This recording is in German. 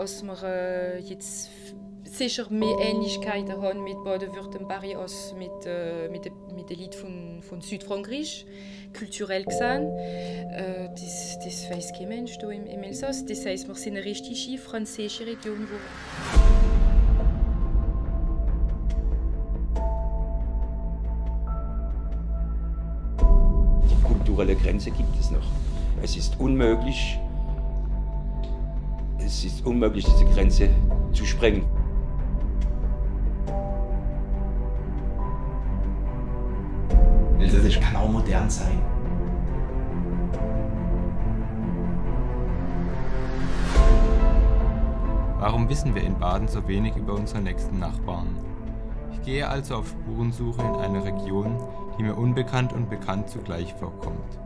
dass wir äh, jetzt sicher mehr Ähnlichkeiten haben mit Baden-Württemberg als mit, äh, mit, de, mit den Leuten von, von Südfrankreich, kulturell gesehen. Äh, das, das weiß kein Mensch hier im, im Elsass. Das heißt, wir sind eine richtige französische Region. Die kulturelle Grenze gibt es noch. Es ist unmöglich, es ist unmöglich, diese Grenze zu sprengen. Elsässisch kann auch modern sein. Warum wissen wir in Baden so wenig über unsere nächsten Nachbarn? Ich gehe also auf Spurensuche in eine Region, die mir unbekannt und bekannt zugleich vorkommt.